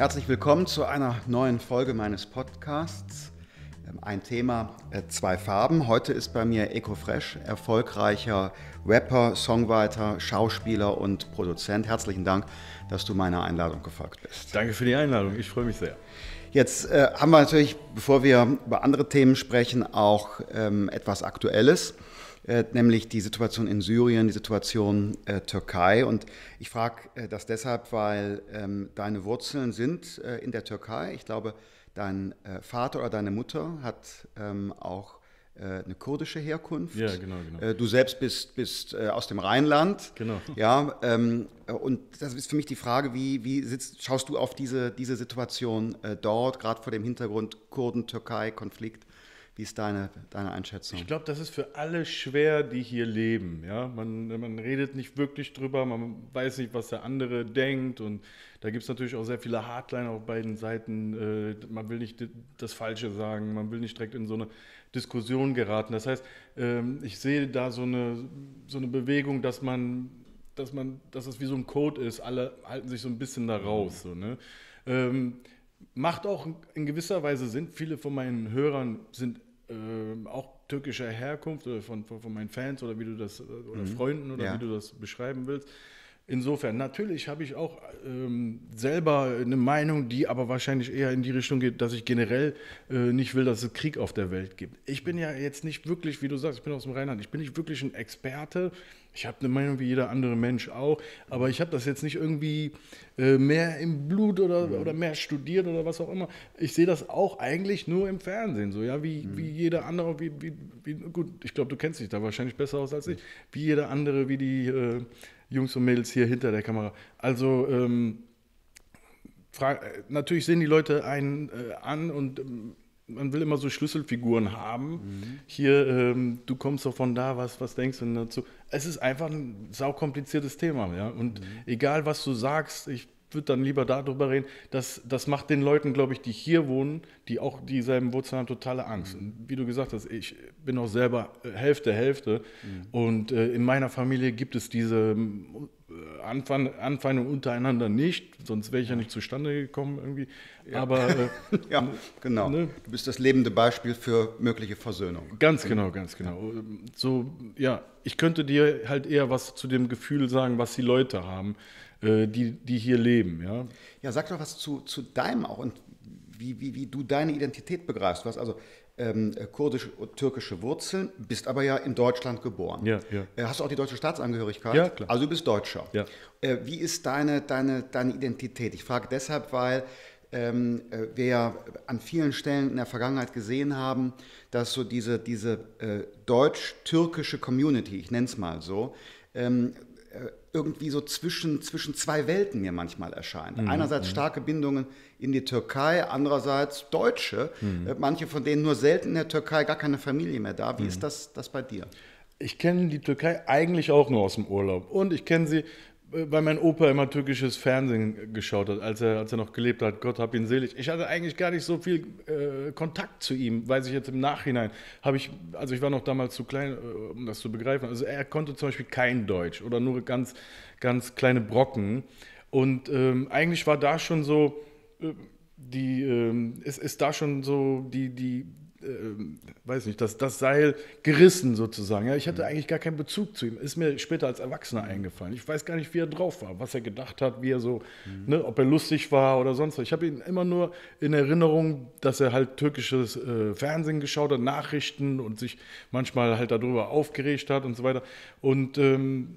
Herzlich willkommen zu einer neuen Folge meines Podcasts. Ähm, ein Thema, äh, zwei Farben. Heute ist bei mir Eko Fresh, erfolgreicher Rapper, Songwriter, Schauspieler und Produzent. Herzlichen Dank, dass du meiner Einladung gefolgt bist. Danke für die Einladung, ich freue mich sehr. Jetzt äh, haben wir natürlich, bevor wir über andere Themen sprechen, auch ähm, etwas Aktuelles. Äh, nämlich die Situation in Syrien, die Situation äh, Türkei. Und ich frage äh, das deshalb, weil ähm, deine Wurzeln sind äh, in der Türkei. Ich glaube, dein äh, Vater oder deine Mutter hat ähm, auch eine kurdische Herkunft. Ja, genau, genau. Du selbst bist, bist aus dem Rheinland. Genau. Ja, ähm, und das ist für mich die Frage, wie, wie sitzt, schaust du auf diese, diese Situation dort, gerade vor dem Hintergrund Kurden-Türkei-Konflikt? Wie ist deine, deine Einschätzung? Ich glaube, das ist für alle schwer, die hier leben. Ja? Man, man redet nicht wirklich drüber, man weiß nicht, was der andere denkt. Und da gibt es natürlich auch sehr viele Hardliner auf beiden Seiten. Äh, man will nicht das Falsche sagen, man will nicht direkt in so eine Diskussion geraten. Das heißt, ähm, ich sehe da so eine, so eine Bewegung, dass man, dass man, dass es wie so ein Code ist. Alle halten sich so ein bisschen da raus. So, ne? ähm, macht auch in gewisser Weise Sinn. Viele von meinen Hörern sind äh, auch türkischer Herkunft oder von, von, von, meinen Fans oder wie du das oder mhm. Freunden oder ja. wie du das beschreiben willst. Insofern, natürlich habe ich auch ähm, selber eine Meinung, die aber wahrscheinlich eher in die Richtung geht, dass ich generell äh, nicht will, dass es Krieg auf der Welt gibt. Ich bin ja jetzt nicht wirklich, wie du sagst, ich bin aus dem Rheinland, ich bin nicht wirklich ein Experte. Ich habe eine Meinung wie jeder andere Mensch auch, aber ich habe das jetzt nicht irgendwie äh, mehr im Blut oder, mhm. oder mehr studiert oder was auch immer. Ich sehe das auch eigentlich nur im Fernsehen, so ja, wie, mhm. wie jeder andere, wie, wie, wie gut, ich glaube, du kennst dich da wahrscheinlich besser aus als ich, wie jeder andere, wie die äh, Jungs und Mädels hier hinter der Kamera. Also ähm, natürlich sehen die Leute einen äh, an und ähm, man will immer so Schlüsselfiguren haben. Mhm. Hier, ähm, du kommst doch von da, was, was denkst du dazu? Es ist einfach ein saukompliziertes Thema. Ja? Und mhm. egal, was du sagst, ich würde dann lieber darüber reden. Das, das macht den Leuten, glaube ich, die hier wohnen, die auch dieselben Wurzeln haben, totale Angst. Und wie du gesagt hast, ich bin auch selber äh, Hälfte, Hälfte. Mhm. Und äh, in meiner Familie gibt es diese äh, Anfeindung untereinander nicht, sonst wäre ich ja nicht zustande gekommen irgendwie. Ja. Aber äh, ja, genau. Ne? Du bist das lebende Beispiel für mögliche Versöhnung. Ganz genau, ganz genau. So, ja, ich könnte dir halt eher was zu dem Gefühl sagen, was die Leute haben. Äh, die, die hier leben. Ja, ja sag doch was zu, zu deinem auch und wie, wie, wie du deine Identität begreifst. Du hast also ähm, kurdische und türkische Wurzeln, bist aber ja in Deutschland geboren. Ja, ja. Äh, hast du auch die deutsche Staatsangehörigkeit? Ja, klar. Also du bist Deutscher. Ja. Äh, wie ist deine, deine, deine Identität? Ich frage deshalb, weil ähm, wir ja an vielen Stellen in der Vergangenheit gesehen haben, dass so diese, diese äh, deutsch-türkische Community, ich nenne es mal so, ähm, äh, irgendwie so zwischen, zwischen zwei Welten mir manchmal erscheint. Mhm. Einerseits mhm. starke Bindungen in die Türkei, andererseits Deutsche, mhm. Äh, manche von denen nur selten in der Türkei, gar keine Familie mehr da. Wie mhm. ist das, das bei dir? Ich kenne die Türkei eigentlich auch nur aus dem Urlaub und ich kenne sie weil mein Opa immer türkisches Fernsehen geschaut hat, als er, als er noch gelebt hat. Gott hab ihn selig. Ich hatte eigentlich gar nicht so viel äh, Kontakt zu ihm, weiß ich jetzt im Nachhinein. Habe ich, also ich war noch damals zu klein, äh, um das zu begreifen. Also er konnte zum Beispiel kein Deutsch oder nur ganz, ganz kleine Brocken. Und ähm, eigentlich war da schon so, äh, die, ähm, ist, ist da schon so die, die, weiß nicht, das, das Seil gerissen sozusagen. Ja, ich hatte mhm. eigentlich gar keinen Bezug zu ihm. Ist mir später als Erwachsener eingefallen. Ich weiß gar nicht, wie er drauf war, was er gedacht hat, wie er so, mhm. ne, ob er lustig war oder sonst was. Ich habe ihn immer nur in Erinnerung, dass er halt türkisches äh, Fernsehen geschaut hat, Nachrichten und sich manchmal halt darüber aufgeregt hat und so weiter. Und ähm,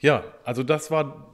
ja, also das war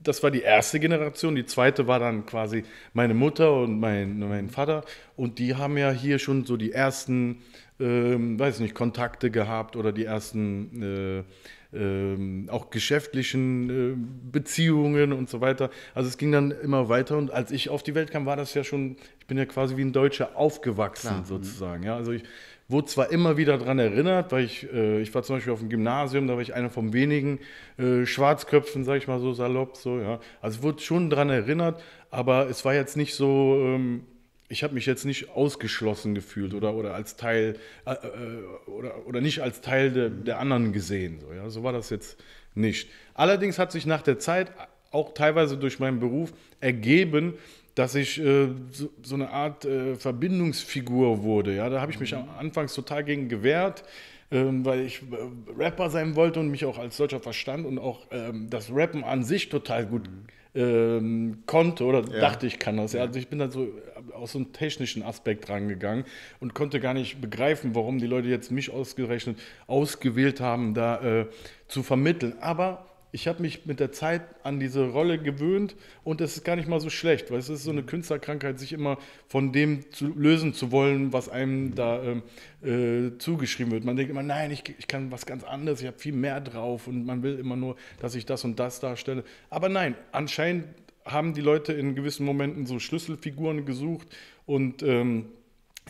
das war die erste Generation. Die zweite war dann quasi meine Mutter und mein, mein Vater. Und die haben ja hier schon so die ersten, ähm, weiß nicht, Kontakte gehabt oder die ersten äh, äh, auch geschäftlichen äh, Beziehungen und so weiter. Also es ging dann immer weiter. Und als ich auf die Welt kam, war das ja schon, ich bin ja quasi wie ein Deutscher aufgewachsen Klar. sozusagen. Ja, also ich wurde zwar immer wieder daran erinnert, weil ich, äh, ich war zum Beispiel auf dem Gymnasium, da war ich einer von wenigen äh, Schwarzköpfen, sag ich mal so salopp, so, ja. Also wurde schon daran erinnert, aber es war jetzt nicht so, ähm, ich habe mich jetzt nicht ausgeschlossen gefühlt oder, oder als Teil äh, äh, oder, oder nicht als Teil de, der anderen gesehen. So, ja. so war das jetzt nicht. Allerdings hat sich nach der Zeit auch teilweise durch meinen Beruf ergeben, dass ich äh, so, so, eine Art äh, Verbindungsfigur wurde. Ja, da habe ich mich am Anfangs total gegen gewehrt, ähm, weil ich äh, Rapper sein wollte und mich auch als solcher verstand und auch ähm, das Rappen an sich total gut ähm, konnte oder ja. dachte ich kann das. Ja. Also ich bin da so aus so einem technischen Aspekt rangegangen und konnte gar nicht begreifen, warum die Leute jetzt mich ausgerechnet ausgewählt haben, da äh, zu vermitteln. Aber ich habe mich mit der Zeit an diese Rolle gewöhnt und es ist gar nicht mal so schlecht, weil es ist so eine Künstlerkrankheit, sich immer von dem zu lösen zu wollen, was einem da ähm, äh, zugeschrieben wird. Man denkt immer, nein, ich, ich kann was ganz anderes, ich habe viel mehr drauf und man will immer nur, dass ich das und das darstelle. Aber nein, anscheinend haben die Leute in gewissen Momenten so Schlüsselfiguren gesucht und ähm,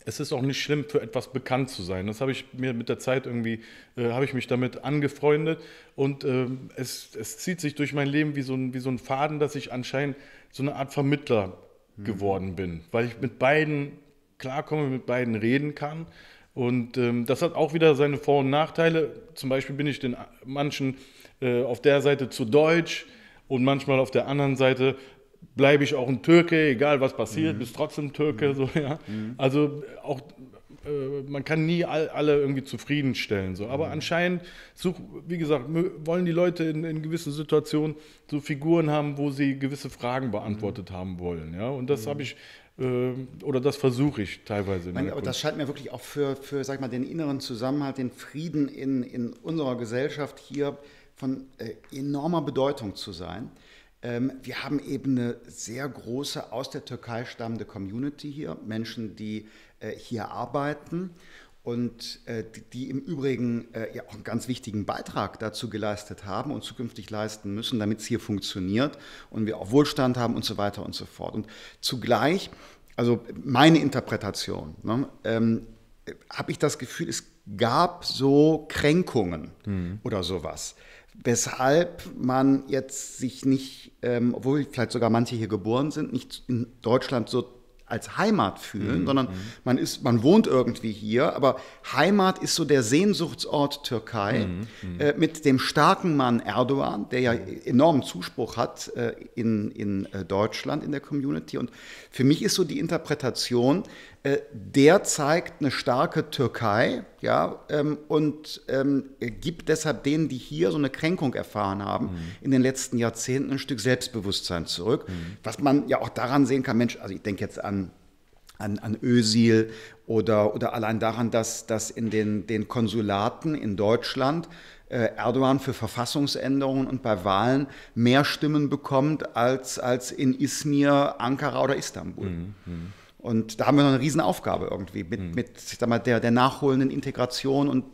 es ist auch nicht schlimm, für etwas bekannt zu sein. Das habe ich mir mit der Zeit irgendwie, äh, habe ich mich damit angefreundet und äh, es, es zieht sich durch mein Leben wie so, ein, wie so ein Faden, dass ich anscheinend so eine Art Vermittler mhm. geworden bin, weil ich mit beiden klarkomme, mit beiden reden kann. Und ähm, das hat auch wieder seine Vor- und Nachteile. Zum Beispiel bin ich den manchen äh, auf der Seite zu deutsch und manchmal auf der anderen Seite bleibe ich auch ein Türke, egal was passiert, mhm. bist trotzdem Türke. Mhm. So, ja. Mhm. Also auch äh, man kann nie all, alle irgendwie zufriedenstellen. So. Aber mhm. anscheinend, such, wie gesagt, wollen die Leute in, in, gewissen Situationen so Figuren haben, wo sie gewisse Fragen beantwortet mhm. haben wollen. Ja? Und das habe ich äh, oder das versuche ich teilweise. Meine, aber das scheint mir wirklich auch für, für sag mal, den inneren Zusammenhalt, den Frieden in, in unserer Gesellschaft hier von äh, enormer Bedeutung zu sein. Ähm, wir haben eben eine sehr große aus der Türkei stammende Community hier, Menschen, die äh, hier arbeiten und äh, die, im Übrigen äh, ja auch einen ganz wichtigen Beitrag dazu geleistet haben und zukünftig leisten müssen, damit es hier funktioniert und wir auch Wohlstand haben und so weiter und so fort. Und zugleich, also meine Interpretation, ne, ähm, habe ich das Gefühl, es gab so Kränkungen mhm. oder sowas weshalb man jetzt sich nicht, ähm, obwohl vielleicht sogar manche hier geboren sind, nicht in Deutschland so als Heimat fühlen, mhm. sondern mhm. man ist, man wohnt irgendwie hier, aber Heimat ist so der Sehnsuchtsort Türkei mhm. mhm. Äh, mit dem starken Mann Erdogan, der ja enormen Zuspruch hat äh, in, in äh, Deutschland in der Community. Und für mich ist so die Interpretation, der zeigt eine starke Türkei ja, ähm, und ähm, gibt deshalb denen, die hier so eine Kränkung erfahren haben, mhm. in den letzten Jahrzehnten ein Stück Selbstbewusstsein zurück. Mhm. Was man ja auch daran sehen kann, Mensch, also ich denke jetzt an an, an Ösil oder, oder allein daran, dass, dass in den, den Konsulaten in Deutschland äh, Erdogan für Verfassungsänderungen und bei Wahlen mehr Stimmen bekommt als, als in Izmir, Ankara oder Istanbul. Mhm. Und da haben wir noch eine Riesenaufgabe irgendwie mit, mhm. mit sag mal, der, der nachholenden Integration und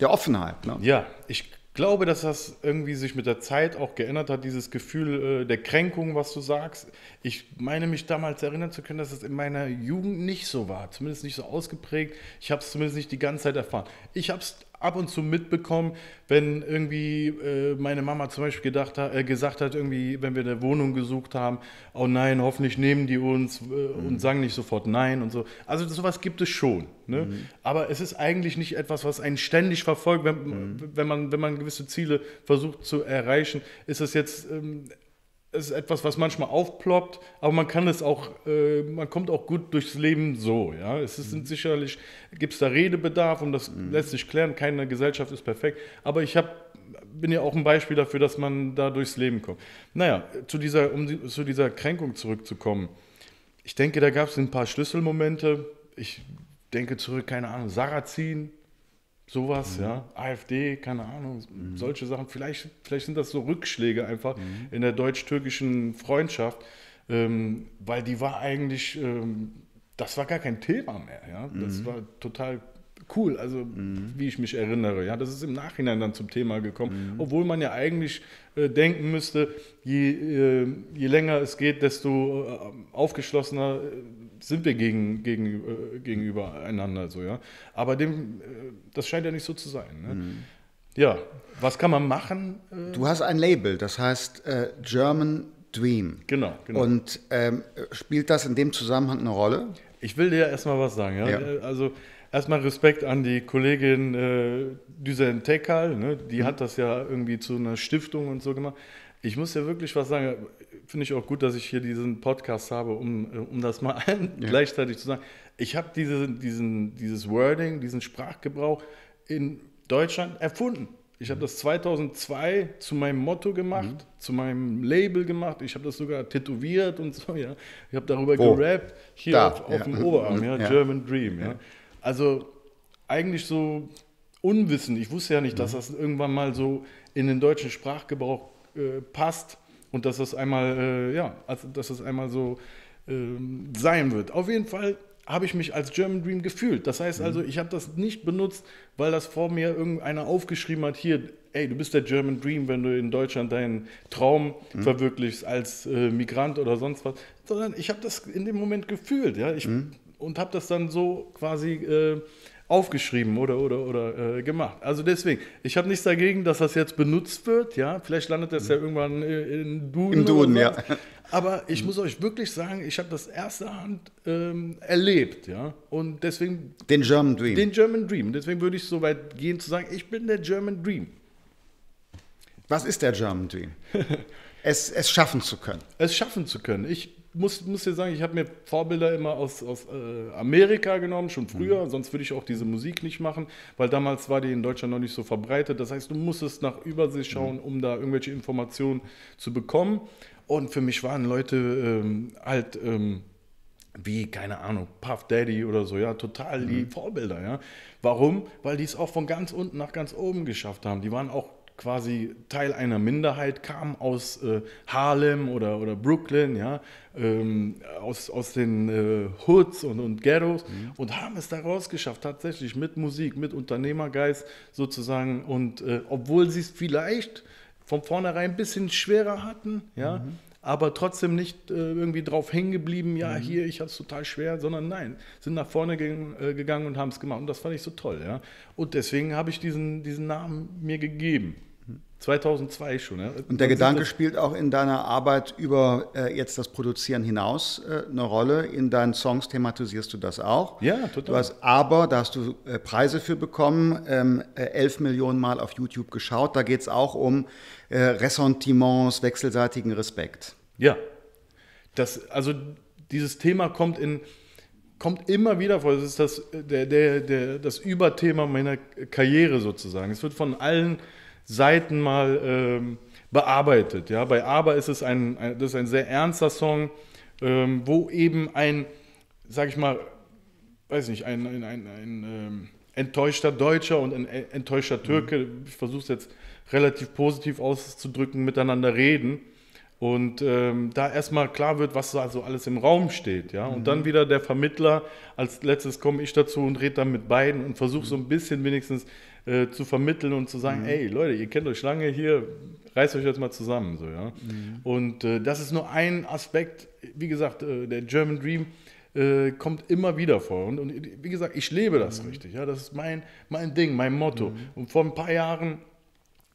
der Offenheit. Ne? Ja, ich glaube, dass das irgendwie sich mit der Zeit auch geändert hat, dieses Gefühl äh, der Kränkung, was du sagst. Ich meine mich damals erinnern zu können, dass es in meiner Jugend nicht so war, zumindest nicht so ausgeprägt. Ich habe es zumindest nicht die ganze Zeit erfahren. Ich habe es ab und zu mitbekommen, wenn irgendwie äh, meine Mama zum Beispiel gedacht hat, äh, gesagt hat, irgendwie, wenn wir eine Wohnung gesucht haben, oh nein, hoffentlich nehmen die uns äh, mhm. und sagen nicht sofort nein und so. Also sowas gibt es schon. Ne? Mhm. Aber es ist eigentlich nicht etwas, was einen ständig verfolgt, wenn, mhm. wenn, man, wenn man gewisse Ziele versucht zu erreichen. Ist es jetzt ähm, ist etwas, was manchmal aufploppt, aber man kann es auch, äh, man kommt auch gut durchs Leben so. Ja, es ist mhm. sicherlich, gibt es da Redebedarf und das mhm. lässt sich klären. Keine Gesellschaft ist perfekt, aber ich habe bin ja auch ein Beispiel dafür, dass man da durchs Leben kommt. Naja, zu dieser, um zu dieser Kränkung zurückzukommen. Ich denke, da gab es ein paar Schlüsselmomente. Ich denke zurück, keine Ahnung, Sarrazin, Sowas, mhm. ja. AfD, keine Ahnung, mhm. solche Sachen. Vielleicht, vielleicht sind das so Rückschläge einfach mhm. in der deutsch-türkischen Freundschaft, ähm, weil die war eigentlich, ähm, das war gar kein Thema mehr, ja. Das mhm. war total cool, also mhm. wie ich mich erinnere. Ja, das ist im Nachhinein dann zum Thema gekommen, mhm. obwohl man ja eigentlich äh, denken müsste, je, äh, je länger es geht, desto äh, aufgeschlossener äh, sind wir gegen, gegen, äh, gegenüber einander. So, ja? Aber dem, äh, das scheint ja nicht so zu sein. Ne? Mhm. Ja, was kann man machen? Du hast ein Label, das heißt German Dream. Genau, genau. Und ähm, spielt das in dem Zusammenhang eine Rolle? Ich will dir erstmal was sagen. Ja? ja. Also erstmal Respekt an die Kollegin äh, Düsen Tekal, ne? die mhm. hat das ja irgendwie zu einer Stiftung und so gemacht. Ich muss ja wirklich was sagen, finde ich auch gut, dass ich hier diesen Podcast habe, um, äh, um das mal ja. gleichzeitig zu sagen. Ich habe diese, diesen, dieses Wording, diesen Sprachgebrauch in Deutschland erfunden. Ich habe das 2002 zu meinem Motto gemacht, mhm. zu meinem Label gemacht. Ich habe das sogar tätowiert und so, ja. Ich habe darüber Wo? gerappt, hier da, auf, auf dem Oberarm, ja, ja, German Dream, ja. Also eigentlich so unwissend. Ich wusste ja nicht, mhm. dass das irgendwann mal so in den deutschen Sprachgebrauch äh, passt und dass das einmal, äh, ja, also dass das einmal so äh, sein wird. Auf jeden Fall habe ich mich als German Dream gefühlt. Das heißt also, mhm. ich habe das nicht benutzt, weil das vor mir irgendeiner aufgeschrieben hat, hier, ey, du bist der German Dream, wenn du in Deutschland deinen Traum mhm. verwirklichst als äh, Migrant oder sonst was, sondern ich habe das in dem Moment gefühlt, ja, ich, mhm. und habe das dann so quasi äh, aufgeschrieben oder, oder, oder äh, gemacht. Also deswegen, ich habe nichts dagegen, dass das jetzt benutzt wird, ja, vielleicht landet das ja mhm. irgendwann äh, in Duden. Im Duden, ja. Aber ich muss euch wirklich sagen, ich habe das erste Hand ähm, erlebt, ja. Und deswegen. Den German Dream. Den German Dream. Deswegen würde ich so weit gehen zu sagen, ich bin der German Dream. Was ist der German Dream? es, es schaffen zu können. Es schaffen zu können. Ich muss, muss dir sagen, ich habe mir Vorbilder immer aus, aus äh, Amerika genommen, schon früher, mhm. sonst würde ich auch diese Musik nicht machen, weil damals war die in Deutschland noch nicht so verbreitet. Das heißt, du musstest nach Übersee schauen, mhm. um da irgendwelche Informationen zu bekommen. Und für mich waren Leute ähm, halt ähm, wie, keine Ahnung, Puff Daddy oder so, ja, total die mhm. Vorbilder, ja. Warum? Weil die es auch von ganz unten nach ganz oben geschafft haben. Die waren auch quasi Teil einer Minderheit, kamen aus äh, Harlem oder, oder Brooklyn, ja, ähm, aus, aus den äh, Hoods und, und Ghettos mhm. und haben es daraus geschafft, tatsächlich mit Musik, mit Unternehmergeist sozusagen. Und äh, obwohl sie es vielleicht von vornherein ein bisschen schwerer hatten, ja, mhm. aber trotzdem nicht äh, irgendwie drauf hängen geblieben, ja, mhm. hier, ich habe es total schwer, sondern nein, sind nach vorne ge äh, gegangen und haben es gemacht. Und das fand ich so toll, ja. Und deswegen habe ich diesen, diesen Namen mir gegeben. 2002 schon. Ja. Und der Gedanke spielt auch in deiner Arbeit über äh, jetzt das Produzieren hinaus äh, eine Rolle. In deinen Songs thematisierst du das auch. Ja, total. Du hast aber, da hast du äh, Preise für bekommen, ähm, 11 äh, Millionen Mal auf YouTube geschaut. Da geht es auch um äh, Ressentiments, wechselseitigen Respekt. Ja, das, also dieses Thema kommt in kommt immer wieder vor. Das ist das, der, der, der, das Überthema meiner Karriere sozusagen. Es wird von allen Seiten mal ähm, bearbeitet. Ja? Bei Aber ist es ein, ein, das ist ein sehr ernster Song, ähm, wo eben ein, sag ich mal, weiß nicht, ein, ein, ein, ein ähm, enttäuschter Deutscher und ein enttäuschter Türke, mhm. ich versuche es jetzt relativ positiv auszudrücken, miteinander reden. Und ähm, da erstmal klar wird, was da so alles im Raum steht. Ja? Und mhm. dann wieder der Vermittler, als letztes komme ich dazu und rede dann mit beiden und versuche so ein bisschen wenigstens äh, zu vermitteln und zu sagen, mhm. ey Leute, ihr kennt euch lange hier, reißt euch jetzt mal zusammen. So, ja? Mhm. Und äh, das ist nur ein Aspekt, wie gesagt, äh, der German Dream äh, kommt immer wieder vor. Und, und, wie gesagt, ich lebe das mhm. richtig. Ja? Das ist mein, mein Ding, mein Motto. Mhm. Und vor ein paar Jahren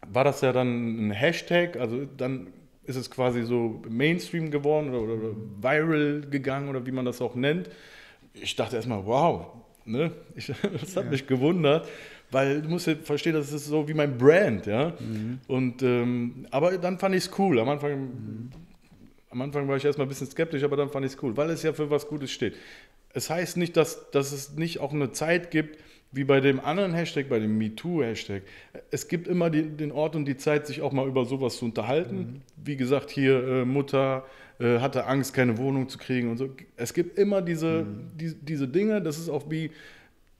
war das ja dann ein Hashtag, also dann ist es quasi so Mainstream geworden oder, oder, oder viral gegangen oder wie man das auch nennt. Ich dachte erstmal, wow, ne? Ich, das hat ja. mich gewundert weil du musst ja verstehen, das ist so wie mein Brand, ja. Mhm. Und, ähm, aber dann fand ich es cool. Am Anfang, mhm. am Anfang war ich erstmal ein bisschen skeptisch, aber dann fand ich es cool, weil es ja für was Gutes steht. Es heißt nicht, dass, dass es nicht auch eine Zeit gibt, wie bei dem anderen Hashtag, bei dem MeToo-Hashtag. Es gibt immer die, den Ort und die Zeit, sich auch mal über sowas zu unterhalten. Mhm. Wie gesagt, hier äh, Mutter äh, hatte Angst, keine Wohnung zu kriegen und so. Es gibt immer diese, mhm. die, diese Dinge, das ist auch wie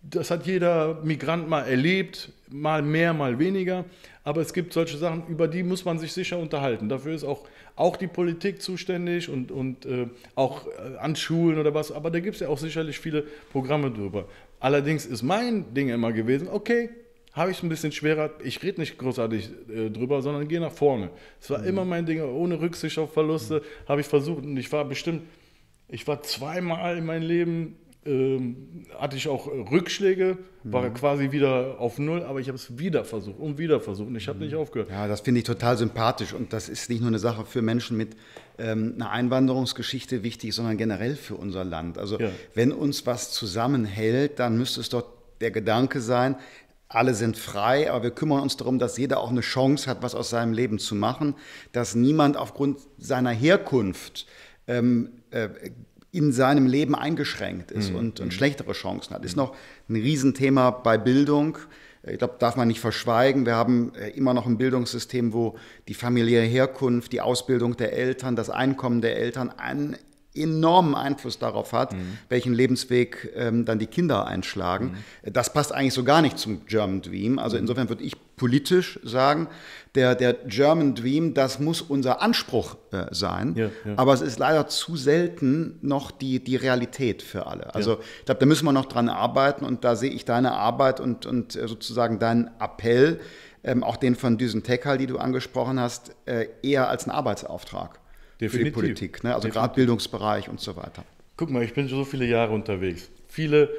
das hat jeder Migrant mal erlebt, mal mehr, mal weniger. Aber es gibt solche Sachen, über die muss man sich sicher unterhalten. Dafür ist auch, auch die Politik zuständig und, und äh, auch äh, an Schulen oder was. Aber da gibt es ja auch sicherlich viele Programme drüber. Allerdings ist mein Ding immer gewesen, okay, habe ich es ein bisschen schwerer. Ich rede nicht großartig äh, drüber, sondern gehe nach vorne. Es war mhm. immer mein Ding, ohne Rücksicht auf Verluste mhm. habe ich versucht. Und ich war bestimmt, ich war zweimal in meinem Leben ähm, hatte ich auch Rückschläge, war mhm. quasi wieder auf Null, aber ich habe es wieder versucht und wieder versucht und ich habe mhm. nicht aufgehört. Ja, das finde ich total sympathisch und das ist nicht nur eine Sache für Menschen mit ähm, einer Einwanderungsgeschichte wichtig, sondern generell für unser Land. Also ja. wenn uns was zusammenhält, dann müsste es doch der Gedanke sein, alle sind frei, aber wir kümmern uns darum, dass jeder auch eine Chance hat, was aus seinem Leben zu machen, dass niemand aufgrund seiner Herkunft ähm, äh, in seinem Leben eingeschränkt ist mhm. und, und, schlechtere Chancen hat. Ist noch ein Riesenthema bei Bildung. Ich glaube, darf man nicht verschweigen. Wir haben äh, immer noch ein Bildungssystem, wo die familiäre Herkunft, die Ausbildung der Eltern, das Einkommen der Eltern einen enormen Einfluss darauf hat, mhm. welchen Lebensweg ähm, dann die Kinder einschlagen. Mhm. Das passt eigentlich so gar nicht zum German Dream. Also mhm. insofern würde ich politisch sagen, der, der German Dream, das muss unser Anspruch äh, sein. Ja, ja. Aber es ist leider zu selten noch die, die Realität für alle. Also ja. ich glaube, da müssen wir noch dran arbeiten und da sehe ich deine Arbeit und, und äh, sozusagen deinen Appell, ähm, auch den von Düsen Tekal, die du angesprochen hast, äh, eher als einen Arbeitsauftrag. Definitiv. für die Politik, ne? also gerade Bildungsbereich und so weiter. Guck mal, ich bin so viele Jahre unterwegs. Viele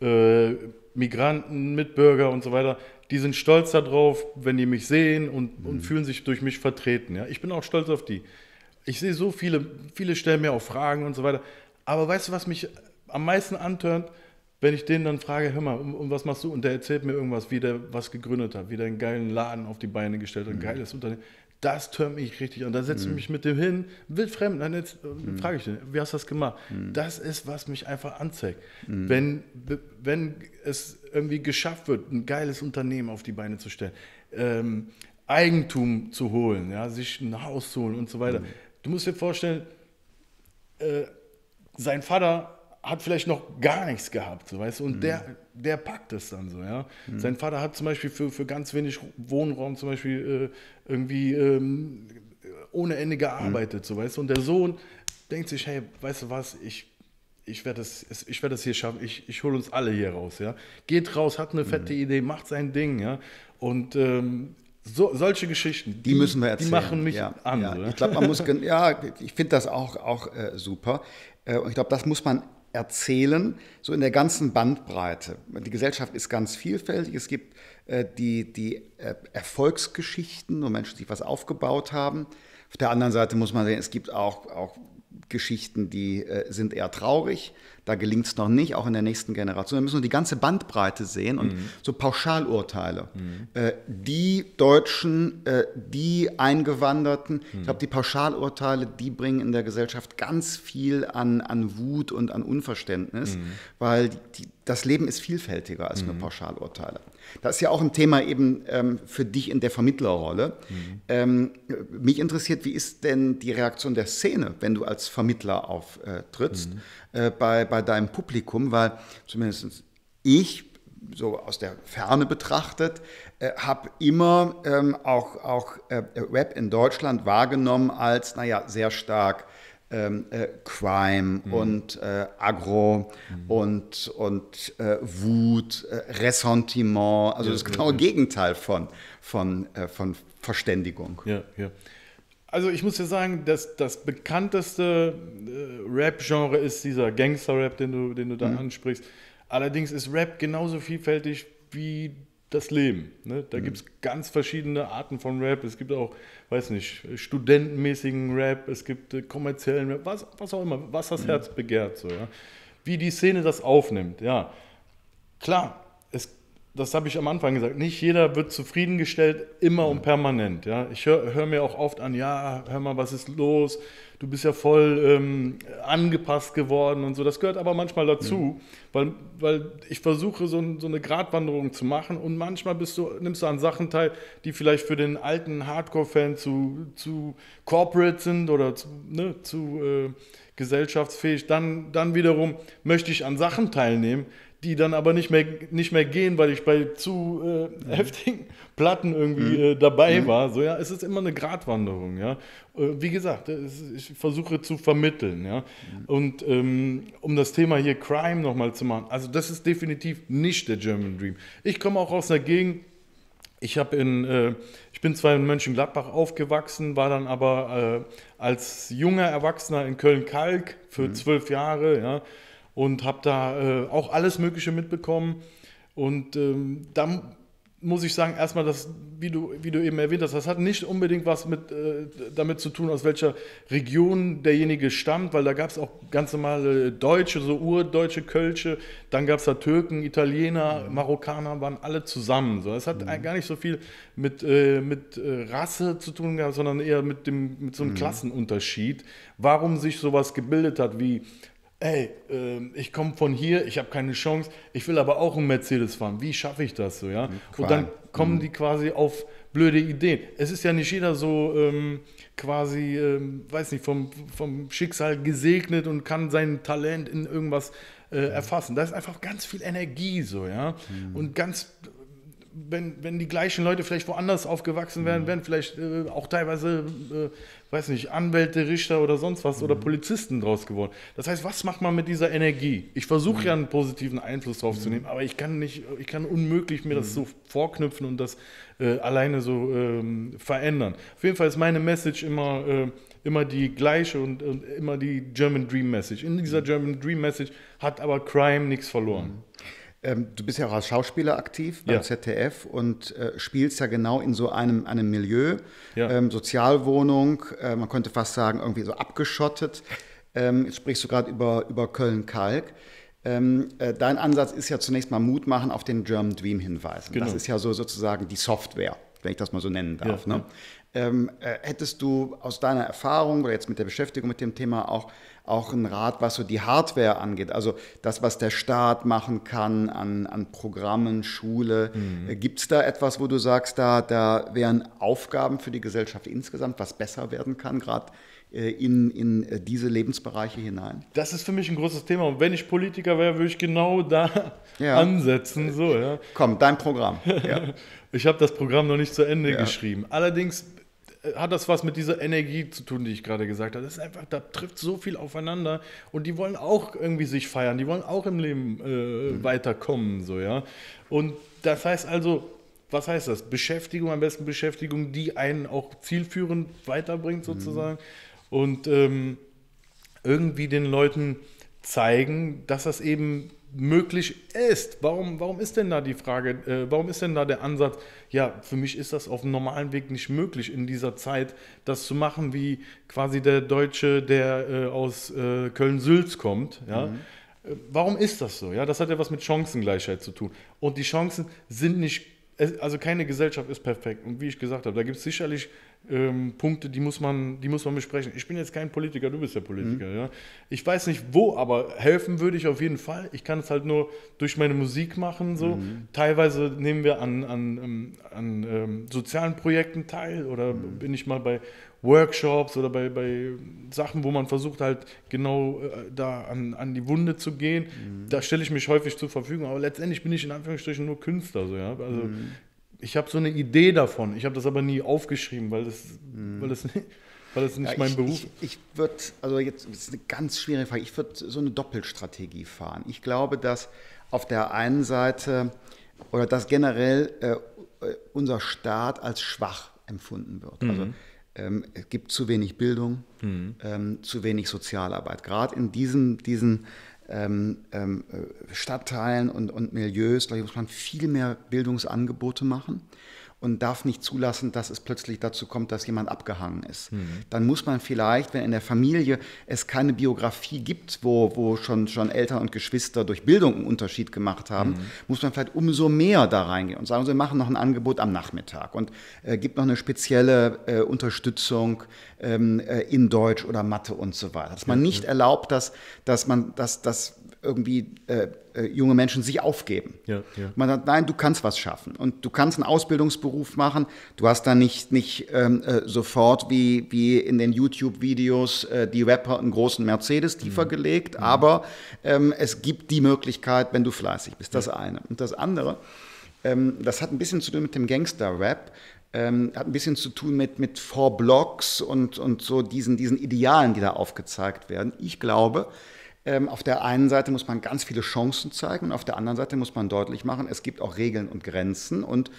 äh, Migranten, Mitbürger und so weiter, die sind stolz darauf, wenn die mich sehen und, mhm. und fühlen sich durch mich vertreten. Ja? Ich bin auch stolz auf die. Ich sehe so viele, viele stellen mir auch Fragen und so weiter. Aber weißt du, was mich am meisten antörnt? Wenn ich den dann frage, hör mal, und, und was machst du? Und der erzählt mir irgendwas, wie der was gegründet hat, wie der einen geilen Laden auf die Beine gestellt hat, ein mhm. geiles Unternehmen das türmt mich richtig an. Da setze ich mhm. mich mit dem hin, wildfremd, dann jetzt äh, mhm. frage ich den, wie hast du das gemacht? Mhm. Das ist, was mich einfach anzeigt. Mhm. Wenn, wenn es irgendwie geschafft wird, ein geiles Unternehmen auf die Beine zu stellen, ähm, Eigentum zu holen, ja, sich ein Haus zu holen und so weiter. Mhm. Du musst dir vorstellen, äh, sein Vater hat vielleicht noch gar nichts gehabt, so weißt du, und mhm. der, der packt es dann so, ja. Mhm. Sein Vater hat zum Beispiel für, für ganz wenig Wohnraum zum Beispiel äh, irgendwie ähm, ohne Ende gearbeitet, mhm. so weißt du, und der Sohn denkt sich, hey, weißt du was, ich, ich werde das, ich werd das hier schaffen, ich, ich hole uns alle hier raus, ja. Geht raus, hat eine fette mhm. Idee, macht sein Ding, ja, und ähm, so, solche Geschichten, die, die, müssen wir erzählen. Die machen mich ja, an. Ja. Ich glaube, man muss, ja, ich finde das auch, auch äh, super. Äh, und ich glaube, das muss man erzählen, so in der ganzen Bandbreite. Die Gesellschaft ist ganz vielfältig. Es gibt äh, die, die äh, Erfolgsgeschichten, wo Menschen sich was aufgebaut haben. Auf der anderen Seite muss man sehen, es gibt auch, auch Geschichten, die äh, sind eher traurig. Da gelingt es noch nicht, auch in der nächsten Generation. Wir müssen nur die ganze Bandbreite sehen und mhm. so Pauschalurteile. Mhm. Äh, die Deutschen, äh, die Eingewanderten, mhm. ich glaube, die Pauschalurteile, die bringen in der Gesellschaft ganz viel an, an Wut und an Unverständnis, mhm. weil die, das Leben ist vielfältiger als nur mhm. Pauschalurteile. Das ist ja auch ein Thema eben ähm, für dich in der Vermittlerrolle. Mhm. Ähm, mich interessiert, wie ist denn die Reaktion der Szene, wenn du als Vermittler auftrittst mhm. äh, bei, bei deinem Publikum, weil zumindest ich so aus der Ferne betrachtet, äh, habe immer ähm, auch, auch äh, Rap in Deutschland wahrgenommen als, naja, sehr stark ähm, äh, Crime mhm. und äh, Agro mhm. und, und äh, Wut, äh, Ressentiment, also ja, das genaue ja, Gegenteil von, von, äh, von Verständigung. Ja, ja. Also ich muss ja sagen, dass das bekannteste äh, Rap-Genre ist dieser Gangster-Rap, den du, den du da mhm. ansprichst. Allerdings ist Rap genauso vielfältig wie das Leben. Ne? Da mhm. gibt es ganz verschiedene Arten von Rap. Es gibt auch, weiß nicht, studentenmäßigen Rap, es gibt äh, kommerziellen Rap, was, was auch immer, was das mhm. Herz begehrt. So, ja? Wie die Szene das aufnimmt. Ja, klar, das habe ich am Anfang gesagt, nicht jeder wird zufriedengestellt, immer und permanent. Ja? Ich höre hör mir auch oft an, ja, hör mal, was ist los? Du bist ja voll ähm, angepasst geworden und so. Das gehört aber manchmal dazu, mhm. weil, weil ich versuche, so, so, eine Gratwanderung zu machen und manchmal du, nimmst du an Sachen teil, die vielleicht für den alten Hardcore-Fan zu, zu corporate sind oder zu, ne, zu äh, gesellschaftsfähig. Dann, dann wiederum möchte ich an Sachen teilnehmen, die dann aber nicht mehr, nicht mehr gehen, weil ich bei zu äh, mhm. heftigen Platten irgendwie mhm. äh, dabei mhm. war. So, ja, es ist immer eine Gratwanderung, ja. Äh, wie gesagt, ich versuche zu vermitteln, ja. Mhm. Und ähm, um das Thema hier Crime nochmal zu machen, also das ist definitiv nicht der German Dream. Ich komme auch aus einer Gegend, ich habe in, äh, ich bin zwar in Mönchengladbach aufgewachsen, war dann aber äh, als junger Erwachsener in Köln-Kalk für mhm. zwölf Jahre, ja und habe da äh, auch alles Mögliche mitbekommen. Und ähm, dann muss ich sagen, erstmal das, wie du, wie du eben erwähnt hast, das hat nicht unbedingt was mit, äh, damit zu tun, aus welcher Region derjenige stammt, weil da gab es auch ganz normale Deutsche, so urdeutsche Kölsche, dann gab es da Türken, Italiener, mhm. Marokkaner, waren alle zusammen. So. Das hat mhm. gar nicht so viel mit, äh, mit äh, Rasse zu tun gehabt, sondern eher mit, dem, mit so einem mhm. Klassenunterschied, warum sich sowas gebildet hat wie ey, äh, ich komme von hier, ich habe keine Chance, ich will aber auch einen Mercedes fahren. Wie schaffe ich das so, ja? Und dann kommen mhm. die quasi auf blöde Ideen. Es ist ja nicht jeder so ähm, quasi, ähm, weiß nicht, vom, vom Schicksal gesegnet und kann sein Talent in irgendwas äh, erfassen. Da ist einfach ganz viel Energie so, ja. Mhm. Und ganz wenn, wenn die gleichen Leute vielleicht woanders aufgewachsen wären, mhm. wären vielleicht äh, auch teilweise, äh, weiß nicht, Anwälte, Richter oder sonst was mhm. oder Polizisten draus geworden. Das heißt, was macht man mit dieser Energie? Ich versuche mhm. ja einen positiven Einfluss drauf zu mhm. nehmen, aber ich kann nicht, ich kann unmöglich mir das mhm. so vorknüpfen und das äh, alleine so ähm, verändern. Auf jeden Fall ist meine Message immer, äh, immer die gleiche und, und, immer die German Dream Message. In dieser mhm. German Dream Message hat aber Crime nichts verloren. Ähm, du bist ja auch als Schauspieler aktiv beim ja. ZDF und äh, spielst ja genau in so einem, einem Milieu, ja. ähm, Sozialwohnung, äh, man könnte fast sagen, irgendwie so abgeschottet. Ähm, jetzt sprichst du gerade über, über Köln-Kalk. Ähm, äh, dein Ansatz ist ja zunächst mal Mut machen auf den German Dream hinweisen. Genau. Das ist ja so sozusagen die Software, wenn ich das mal so nennen darf. Ja, ne? Ähm, äh, hättest du aus deiner Erfahrung oder jetzt mit der Beschäftigung mit dem Thema auch auch ein Rat, was so die Hardware angeht. Also das, was der Staat machen kann an, an Programmen, Schule. Mhm. Äh, Gibt es da etwas, wo du sagst, da, da wären Aufgaben für die Gesellschaft insgesamt, was besser werden kann, gerade äh, in, in äh, diese Lebensbereiche hinein? Das ist für mich ein großes Thema. Und wenn ich Politiker wäre, würde ich genau da ja. ansetzen. So, ja. Komm, dein Programm. Ja. ich habe das Programm noch nicht zu Ende geschrieben. Allerdings hat das was mit dieser Energie zu tun, die ich gerade gesagt habe. Das ist einfach, da trifft so viel aufeinander und die wollen auch irgendwie sich feiern, die wollen auch im Leben äh, mhm. weiterkommen, so, ja. Und das heißt also, was heißt das? Beschäftigung, am besten Beschäftigung, die einen auch zielführend weiterbringt, sozusagen. Mhm. Und ähm, irgendwie den Leuten zeigen, dass das eben möglich ist. Warum, warum ist denn da die Frage, äh, warum ist denn da der Ansatz, ja, für mich ist das auf dem normalen Weg nicht möglich in dieser Zeit, das zu machen, wie quasi der Deutsche, der äh, aus äh, Köln-Sülz kommt, ja. Mhm. Äh, warum ist das so? Ja, das hat ja was mit Chancengleichheit zu tun. Und die Chancen sind nicht also keine Gesellschaft ist perfekt. Und wie ich gesagt habe, da gibt es sicherlich ähm, Punkte, die muss, man, die muss man besprechen. Ich bin jetzt kein Politiker, du bist der Politiker. Mhm. Ja? Ich weiß nicht wo, aber helfen würde ich auf jeden Fall. Ich kann es halt nur durch meine Musik machen. So. Mhm. Teilweise nehmen wir an, an, ähm, an ähm, sozialen Projekten teil oder mhm. bin ich mal bei Workshops oder bei, bei Sachen, wo man versucht halt genau äh, da an, an die Wunde zu gehen. Mhm. Da stelle ich mich häufig zur Verfügung, aber letztendlich bin ich in Anführungsstrichen nur Künstler. So, ja? Also mhm. Ich habe so eine Idee davon, ich habe das aber nie aufgeschrieben, weil das, mhm. weil das nicht, weil das nicht ja, mein ich, Beruf ist. Ich, ich würde, also jetzt das ist eine ganz schwierige Frage, ich würde so eine Doppelstrategie fahren. Ich glaube, dass auf der einen Seite oder dass generell äh, äh unser Staat als schwach empfunden wird. Also mhm ähm, es gibt zu wenig Bildung, mhm. ähm, zu wenig Sozialarbeit. Gerade in diesen, diesen ähm, ähm äh, Stadtteilen und, und Milieus, ich, muss man viel mehr Bildungsangebote machen und darf nicht zulassen, dass es plötzlich dazu kommt, dass jemand abgehangen ist. Mhm. Dann muss man vielleicht, wenn in der Familie es keine Biografie gibt, wo, wo schon, schon Eltern und Geschwister durch Bildung einen Unterschied gemacht haben, mhm. muss man vielleicht umso mehr da reingehen und sagen, wir machen noch ein Angebot am Nachmittag und äh, gibt noch eine spezielle äh, Unterstützung ähm, äh, in Deutsch oder Mathe und so weiter. Dass man nicht erlaubt, dass, dass man, dass, dass irgendwie äh, äh, junge Menschen sich aufgeben. Ja, ja. Man sagt, nein, du kannst was schaffen und du kannst einen Ausbildungsberuf machen. Du hast da nicht, nicht ähm, äh, sofort wie, wie in den YouTube-Videos äh, die Rapper einen großen Mercedes tiefer mhm. gelegt, mhm. aber ähm, es gibt die Möglichkeit, wenn du fleißig bist. Das ja. eine. Und das andere, ähm, das hat ein bisschen zu tun mit dem Gangster-Rap. Ähm, hat ein bisschen zu tun mit, mit Four Blocks und, und so diesen, diesen Idealen, die da aufgezeigt werden. Ich glaube, ähm, auf der einen Seite muss man ganz viele Chancen zeigen und auf der anderen Seite muss man deutlich machen, es gibt auch Regeln und Grenzen und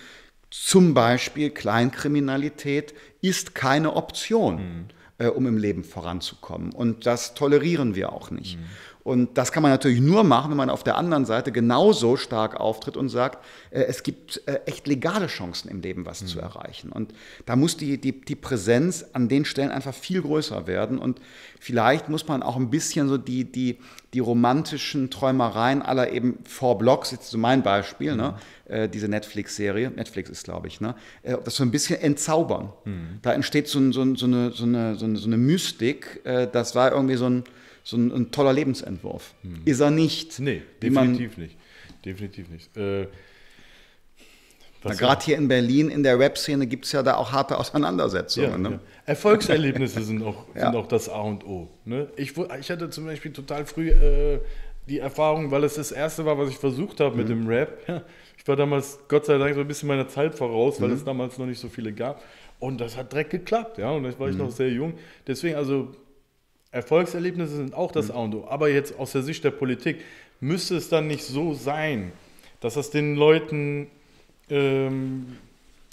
zum Beispiel Kleinkriminalität ist keine Option, mhm. äh, um im Leben voranzukommen. Und das tolerieren wir auch nicht. Mhm. Und das kann man natürlich nur machen, wenn man auf der anderen Seite genauso stark auftritt und sagt, äh, es gibt äh, echt legale Chancen im Leben, was mhm. zu erreichen. Und da muss die, die, die Präsenz an den Stellen einfach viel größer werden. Und vielleicht muss man auch ein bisschen so die, die, die romantischen Träumereien aller eben Four Blocks, jetzt so mein Beispiel, ne, mhm. ne, äh, diese Netflix-Serie, Netflix ist glaube ich, ne, äh, das so ein bisschen entzaubern. Mhm. Da entsteht so, so, so, eine, so, eine, so, eine, so eine Mystik, äh, das war irgendwie so ein so ein, ein toller Lebensentwurf. Hm. Ist er nicht. Nee, definitiv nicht. Definitiv nicht. Äh, Gerade hier in Berlin, in der Rap-Szene, gibt es ja da auch harte Auseinandersetzungen. Ja, ne? ja. Erfolgserlebnisse sind auch, ja. sind auch das A und O. Ne? Ich, ich hatte zum Beispiel total früh äh, die Erfahrung, weil es das erste war, was ich versucht habe mhm. mit dem Rap. Ich war damals, Gott sei Dank, so ein bisschen meiner Zeit voraus, weil mhm. es damals noch nicht so viele gab. Und das hat direkt geklappt, ja. Und da war ich mhm. noch sehr jung. Deswegen, also Erfolgserlebnisse sind auch das mhm. A und O. Aber jetzt aus der Sicht der Politik müsste es dann nicht so sein, dass das den Leuten, ähm,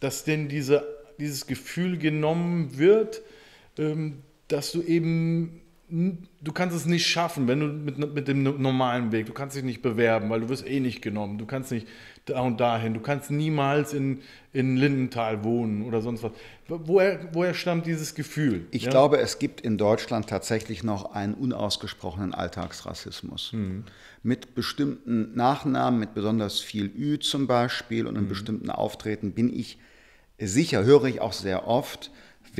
dass denen diese, dieses Gefühl genommen wird, ähm, dass du eben, du kannst es nicht schaffen, wenn du mit, mit dem normalen Weg, du kannst dich nicht bewerben, weil du wirst eh nicht genommen, du kannst nicht da und dahin. Du kannst niemals in, in Lindenthal wohnen oder sonst was. Woher, woher stammt dieses Gefühl? Ich ja? glaube, es gibt in Deutschland tatsächlich noch einen unausgesprochenen Alltagsrassismus. Mhm. Mit bestimmten Nachnamen, mit besonders viel Ü zum Beispiel und in mhm. bestimmten Auftreten bin ich sicher, höre ich auch sehr oft,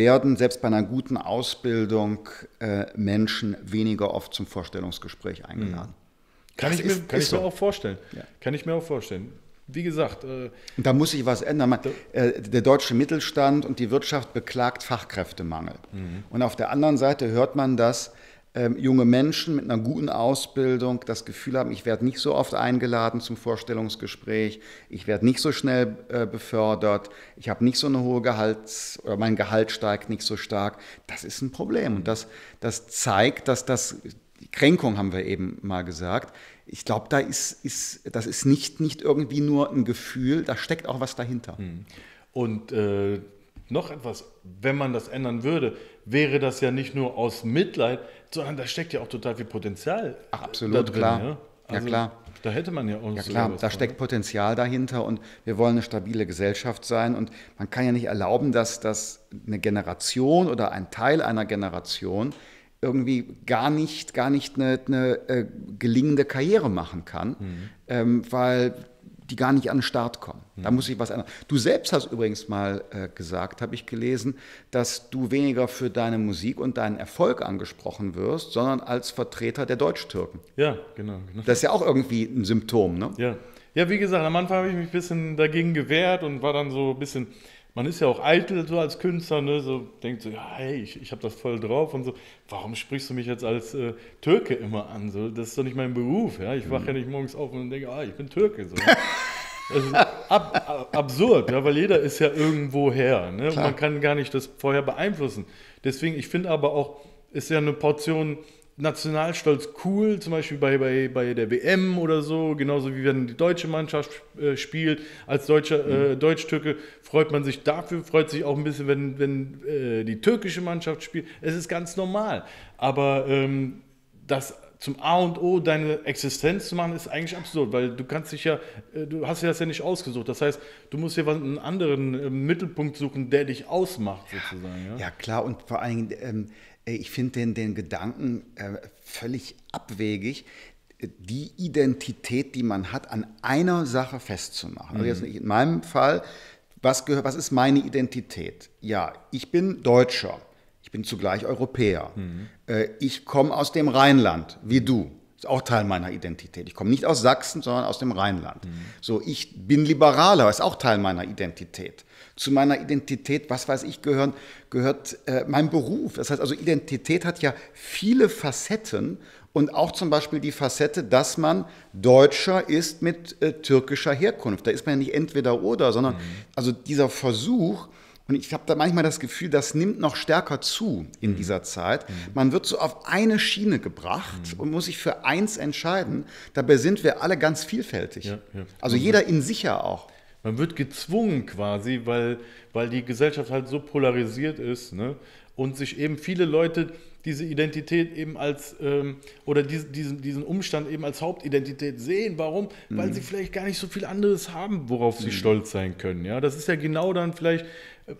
werden selbst bei einer guten Ausbildung äh, Menschen weniger oft zum Vorstellungsgespräch eingeladen. Mhm. Kann ich, mir, kann ich so. mir auch vorstellen. Ja. Kann ich mir auch vorstellen wie gesagt. Äh, da muss sich was ändern. Man, äh, der deutsche Mittelstand und die Wirtschaft beklagt Fachkräftemangel. Mhm. Und auf der anderen Seite hört man, dass ähm, junge Menschen mit einer guten Ausbildung das Gefühl haben, ich werde nicht so oft eingeladen zum Vorstellungsgespräch, ich werde nicht so schnell äh, befördert, ich habe nicht so eine hohe Gehalts- oder mein Gehalt steigt nicht so stark. Das ist ein Problem. Und das, das zeigt, dass das, die Kränkung haben wir eben mal gesagt, ich glaube, da ist, ist, das ist nicht, nicht irgendwie nur ein Gefühl, da steckt auch was dahinter. Hm. Und äh, noch etwas, wenn man das ändern würde, wäre das ja nicht nur aus Mitleid, sondern da steckt ja auch total viel Potenzial. Ach, absolut, drin, klar. Ja? Also, ja, klar. Da hätte man ja auch Ja, klar, da steckt Potenzial dahinter und wir wollen eine stabile Gesellschaft sein und man kann ja nicht erlauben, dass, dass eine Generation oder ein Teil einer Generation irgendwie gar nicht, gar nicht eine, eine äh, gelingende Karriere machen kann, mhm. ähm, weil die gar nicht an den Start kommen. Mhm. Da muss sich was ändern. Du selbst hast übrigens mal äh, gesagt, habe ich gelesen, dass du weniger für deine Musik und deinen Erfolg angesprochen wirst, sondern als Vertreter der Deutsch-Türken. Ja, genau, genau. Das ist ja auch irgendwie ein Symptom, ne? Ja. Ja, wie gesagt, am Anfang habe ich mich ein bisschen dagegen gewehrt und war dann so ein bisschen man ist ja auch eitel so als Künstler, ne? so denkt so, ja, hey, ich, ich habe das voll drauf und so. Warum sprichst du mich jetzt als äh, Türke immer an? So, das ist doch nicht mein Beruf. Ja? Ich wache mhm. ja nicht morgens auf und denke, ah, ich bin Türke. So. Das ist ab, ab, absurd, ja, weil jeder ist ja irgendwo her. Ne? man kann gar nicht das vorher beeinflussen. Deswegen, ich finde aber auch, ist ja eine Portion Nationalstolz cool, zum Beispiel bei, bei, bei der WM oder so, genauso wie wenn die deutsche Mannschaft äh, spielt. Als deutscher äh, mhm. Deutsch-Türke freut man sich dafür, freut sich auch ein bisschen, wenn, wenn äh, die türkische Mannschaft spielt. Es ist ganz normal. Aber ähm, das zum A und O deine Existenz zu machen, ist eigentlich absurd, weil du kannst dich ja, äh, du hast dir das ja nicht ausgesucht. Das heißt, du musst dir einen anderen äh, Mittelpunkt suchen, der dich ausmacht, sozusagen. Ja, ja klar, und vor allen Dingen, ähm, ich finde den, den Gedanken äh, völlig abwegig, die Identität, die man hat, an einer Sache festzumachen. Also jetzt mhm. in meinem Fall, was, gehört, was ist meine Identität? Ja, ich bin Deutscher, ich bin zugleich Europäer, mhm. äh, ich komme aus dem Rheinland, wie du. Ist auch Teil meiner Identität. Ich komme nicht aus Sachsen, sondern aus dem Rheinland. Mhm. So, ich bin Liberaler, ist auch Teil meiner Identität zu meiner Identität, was weiß ich, gehören, gehört äh, mein Beruf. Das heißt also, Identität hat ja viele Facetten und auch zum Beispiel die Facette, dass man Deutscher ist mit äh, türkischer Herkunft. Da ist man ja nicht entweder oder, sondern mhm. also dieser Versuch, und ich habe da manchmal das Gefühl, das nimmt noch stärker zu in mhm. dieser Zeit. Mhm. Man wird so auf eine Schiene gebracht mhm. und muss sich für eins entscheiden. Dabei sind wir alle ganz vielfältig. Ja, ja. Also mhm. jeder in sich ja auch. Man wird gezwungen quasi, weil, weil die Gesellschaft halt so polarisiert ist ne? und sich eben viele Leute diese Identität eben als, ähm, oder diesen, diesen, diesen Umstand eben als Hauptidentität sehen. Warum? Mhm. Weil sie vielleicht gar nicht so viel anderes haben, worauf sie mhm. stolz sein können. Ja, das ist ja genau dann vielleicht,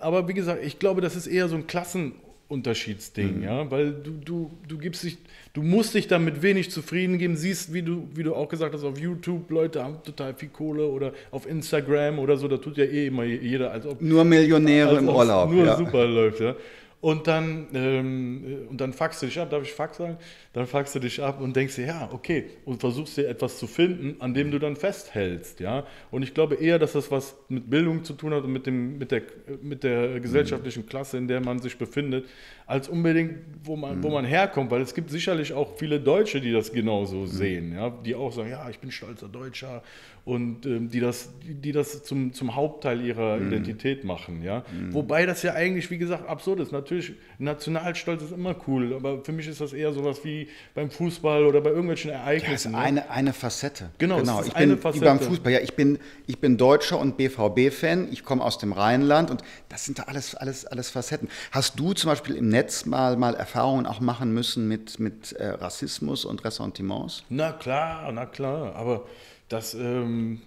aber wie gesagt, ich glaube, das ist eher so ein Klassenunterschiedsding, mhm. ja, weil du, du, du gibst dich, du musst dich damit wenig zufrieden geben, siehst, wie du, wie du auch gesagt hast, auf YouTube, Leute haben total viel Kohle oder auf Instagram oder so, da tut ja eh immer jeder, als ob. Nur Millionäre im Urlaub. Nur ja. super läuft, ja. Und dann, ähm, und dann faxst du dich ab, darf ich Fax sagen? Dann faxst du dich ab und denkst dir, ja, okay, und versuchst dir etwas zu finden, an dem du dann festhältst, ja. Und ich glaube eher, dass das was mit Bildung zu tun hat und mit, dem, mit, der, mit der gesellschaftlichen Klasse, in der man sich befindet, als unbedingt, wo man, wo man herkommt, weil es gibt sicherlich auch viele Deutsche, die das genauso sehen, ja, die auch sagen, ja, ich bin stolzer Deutscher und ähm, die das, die, die das zum, zum Hauptteil ihrer mhm. Identität machen. Ja? Mhm. Wobei das ja eigentlich, wie gesagt, absurd ist. Natürlich, Nationalstolz ist immer cool, aber für mich ist das eher sowas wie beim Fußball oder bei irgendwelchen Ereignissen. Ja, ist eine, eine Facette. Genau, genau. ich bin Facette. wie beim Fußball. Ja, ich bin, ich bin Deutscher und BVB-Fan. Ich komme aus dem Rheinland und das sind da alles, alles, alles Facetten. Hast du zum Beispiel im Netz mal, mal Erfahrungen auch machen müssen mit, mit äh, Rassismus und Ressentiments? Na klar, na klar, aber das, ähm,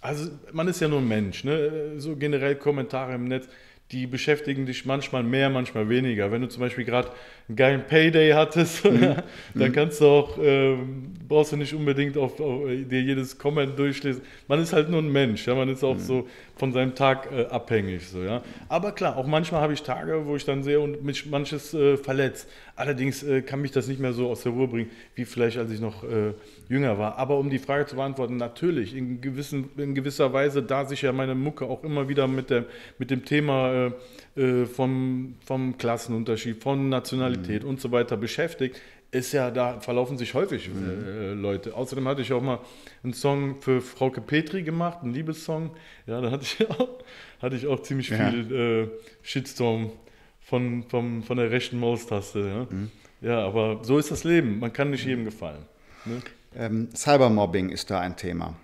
also man ist ja nur ein Mensch, ne? so generell Kommentare im Netz, die beschäftigen dich manchmal mehr, manchmal weniger. Wenn du zum Beispiel gerade einen geilen Payday hattest, mhm. dann mhm. kannst du auch, ähm, brauchst du nicht unbedingt auf, auf, dir jedes Comment durchlesen. Man ist halt nur ein Mensch, ja? man ist auch mhm. so von seinem Tag äh, abhängig. So, ja? Aber klar, auch manchmal habe ich Tage, wo ich dann sehe und mich manches äh, verletzt. Allerdings äh, kann mich das nicht mehr so aus der Ruhe bringen, wie vielleicht als ich noch äh, jünger war. Aber um die Frage zu beantworten, natürlich, in, gewissen, in gewisser Weise, da sich ja meine Mucke auch immer wieder mit, der, mit dem Thema äh, vom, vom Klassenunterschied, von Nationalität mhm. und so weiter beschäftigt, ist ja, da verlaufen sich häufig mhm. äh, Leute. Außerdem hatte ich auch mal einen Song für Frauke Petri gemacht, einen Liebessong. Ja, da hatte ich auch, hatte ich auch ziemlich ja. viel äh, Shitstorm von, vom, von der rechten Maustaste. Ja? Mhm. ja, aber so ist das Leben. Man kann nicht jedem gefallen. Ne? Ähm, Cybermobbing ist da ein Thema.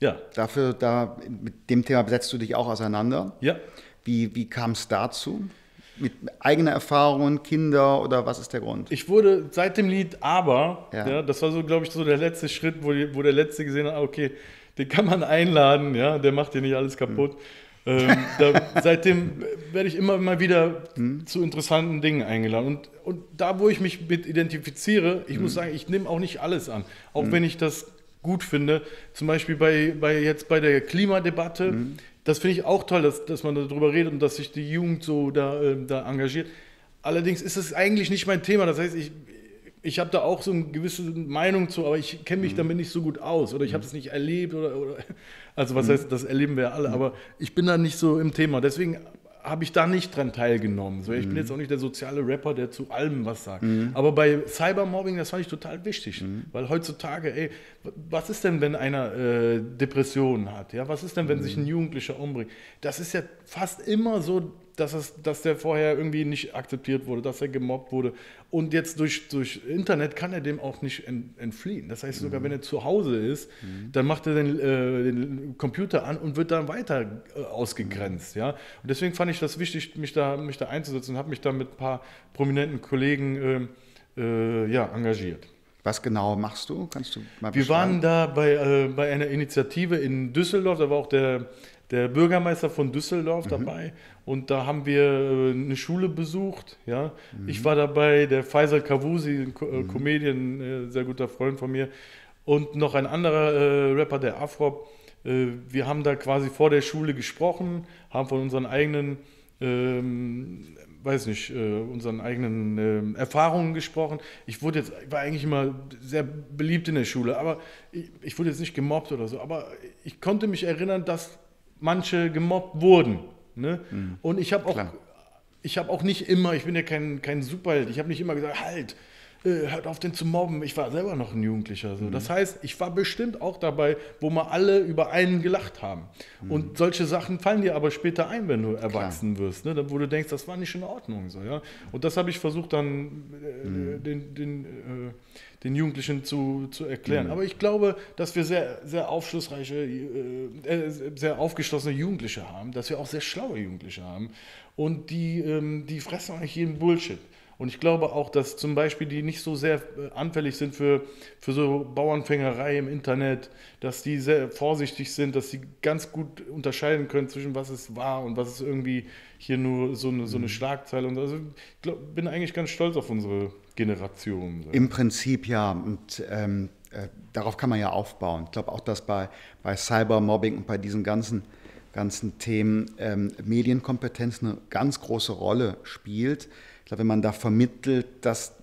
Ja. Dafür, da, mit dem Thema setzt du dich auch auseinander. Ja. Wie, wie kam es dazu? Mit eigener Erfahrungen, Kinder oder was ist der Grund? Ich wurde seit dem Lied Aber, ja. ja das war so, glaube ich, so der letzte Schritt, wo, die, wo der Letzte gesehen hat, okay, den kann man einladen, ja, der macht dir nicht alles kaputt. Mhm. Ähm, da, seitdem werde ich immer mal wieder mhm. zu interessanten Dingen eingeladen. Und, und da, wo ich mich mit identifiziere, ich mhm. muss sagen, ich nehme auch nicht alles an. Auch mhm. wenn ich das gut finde. Zum Beispiel bei, bei jetzt bei der Klimadebatte. Mhm. Das finde ich auch toll, dass, dass man darüber redet und dass sich die Jugend so da, äh, da engagiert. Allerdings ist es eigentlich nicht mein Thema. Das heißt, ich, ich habe da auch so eine gewisse Meinung zu, aber ich kenne mich mhm. damit nicht so gut aus oder ich habe es nicht erlebt oder, oder also was mhm. heißt, das erleben wir alle, mhm. aber ich bin da nicht so im Thema. Deswegen habe ich da nicht dran teilgenommen. So, ich mhm. bin jetzt auch nicht der soziale Rapper, der zu allem was sagt. Mhm. Aber bei Cybermobbing, das fand ich total wichtig, mhm. weil heutzutage, ey, was ist denn, wenn einer äh, Depressionen hat? Ja, was ist denn, wenn sich ein Jugendlicher umbringt? Das ist ja fast immer so dass, es, dass der vorher irgendwie nicht akzeptiert wurde, dass er gemobbt wurde. Und jetzt durch, durch Internet kann er dem auch nicht entfliehen. Das heißt, sogar mhm. wenn er zu Hause ist, mhm. dann macht er den, äh, den, Computer an und wird dann weiter äh, ausgegrenzt. Mhm. Ja? Und deswegen fand ich das wichtig, mich da, mich da einzusetzen und habe mich da mit ein paar prominenten Kollegen äh, äh ja, engagiert. Was genau machst du? Kannst du mal Wir waren da bei, äh, bei einer Initiative in Düsseldorf, da war auch der der Bürgermeister von Düsseldorf mhm. dabei und da haben wir äh, eine Schule besucht. Ja. Mhm. Ich war dabei, der Faisal Kavusi, ein äh, mhm. Comedian, äh, sehr guter Freund von mir und noch ein anderer äh, Rapper, der Afrop. Äh, wir haben da quasi vor der Schule gesprochen, haben von unseren eigenen ähm, weiß nicht, äh, unseren eigenen äh, Erfahrungen gesprochen. Ich wurde jetzt, war eigentlich immer sehr beliebt in der Schule, aber ich, ich, wurde jetzt nicht gemobbt oder so. Aber ich konnte mich erinnern, dass manche gemobbt wurden. Ne? Mhm. Und ich habe auch, ich habe auch nicht immer, ich bin ja kein, kein Superheld, ich habe nicht immer gesagt, halt, hört auf den zu mobben. Ich war selber noch ein Jugendlicher. So. Mhm. Das heißt, ich war bestimmt auch dabei, wo mal alle über einen gelacht haben. Mhm. Und solche Sachen fallen dir aber später ein, wenn du erwachsen Klar. wirst. Ne? Wo du denkst, das war nicht in Ordnung. So, ja? Und das habe ich versucht dann äh, mhm. den, den, äh, den Jugendlichen zu, zu erklären. Mhm. Aber ich glaube, dass wir sehr, sehr aufschlussreiche, äh, äh, sehr aufgeschlossene Jugendliche haben, dass wir auch sehr schlaue Jugendliche haben. Und die, ähm, die fressen eigentlich jeden Bullshit. Und ich glaube auch, dass zum Beispiel die nicht so sehr äh, anfällig sind für, für so Bauernfängerei im Internet, dass die sehr vorsichtig sind, dass sie ganz gut unterscheiden können zwischen was es war und was ist irgendwie hier nur so eine, so eine mhm. Schlagzeile. Und also ich glaub, bin eigentlich ganz stolz auf unsere Generation. Im Prinzip ja. Und ähm, äh, darauf kann man ja aufbauen. Ich glaube auch, dass bei, bei Cybermobbing und bei diesen ganzen ganzen Themen ähm, Medienkompetenz eine ganz große Rolle spielt. Ich glaube, wenn man da vermittelt, dass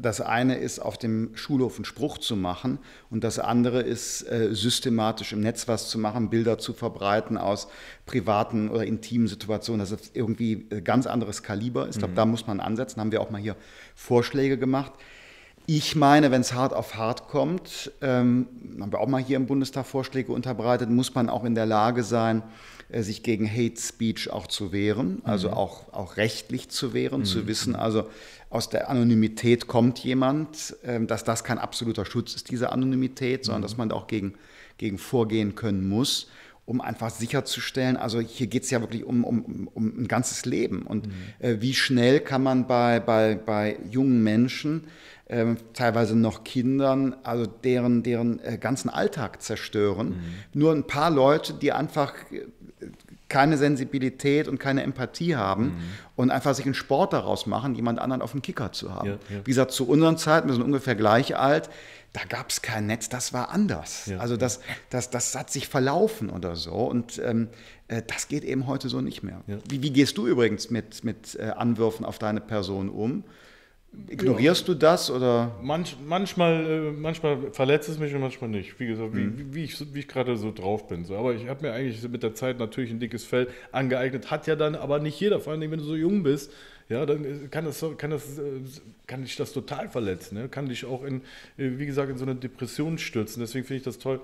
das eine ist, auf dem Schulhof einen Spruch zu machen und das andere ist, äh, systematisch im Netz was zu machen, Bilder zu verbreiten aus privaten oder intimen Situationen, dass es irgendwie ein ganz anderes Kaliber ist. Ich glaube, mhm. da muss man ansetzen. Haben wir auch mal hier Vorschläge gemacht. Ich meine, wenn es hart auf hart kommt, ähm, haben wir auch mal hier im Bundestag Vorschläge unterbreitet, muss man auch in der Lage sein, äh, sich gegen Hate Speech auch zu wehren, also mhm. auch, auch rechtlich zu wehren, mhm. zu wissen, also aus der Anonymität kommt jemand, äh, dass das kein absoluter Schutz ist, diese Anonymität, sondern mhm. dass man da auch gegen, gegen vorgehen können muss um einfach sicherzustellen, also hier geht es ja wirklich um, um, um ein ganzes Leben und mhm. äh, wie schnell kann man bei, bei, bei jungen Menschen ähm, teilweise noch Kindern, also deren, deren äh, ganzen Alltag zerstören. Mhm. Nur ein paar Leute, die einfach äh, keine Sensibilität und keine Empathie haben mhm. und einfach sich einen Sport daraus machen, jemand anderen auf dem Kicker zu haben. Ja, ja. Wie gesagt, zu unseren Zeiten, wir sind ungefähr gleich alt, da gab es kein Netz, das war anders. Ja, also das, das, das hat sich verlaufen oder so und ähm, äh, das geht eben heute so nicht mehr. Wie, wie, gehst du übrigens mit, mit äh, Anwürfen auf deine Person um? Ignorierst ja. du das oder? Manch, manchmal, äh, manchmal verletzt es mich und manchmal nicht. Wie gesagt, mhm. wie, wie, ich, wie ich gerade so drauf bin. So. Aber ich habe mir eigentlich mit der Zeit natürlich ein dickes Fell angeeignet. Hat ja dann aber nicht jeder, vor allem wenn du so jung bist. Ja, dann kann das, kann das, äh, kann dich das total verletzen. Ne? Kann dich auch in, äh, wie gesagt, in so eine Depression stürzen. Deswegen finde ich das toll,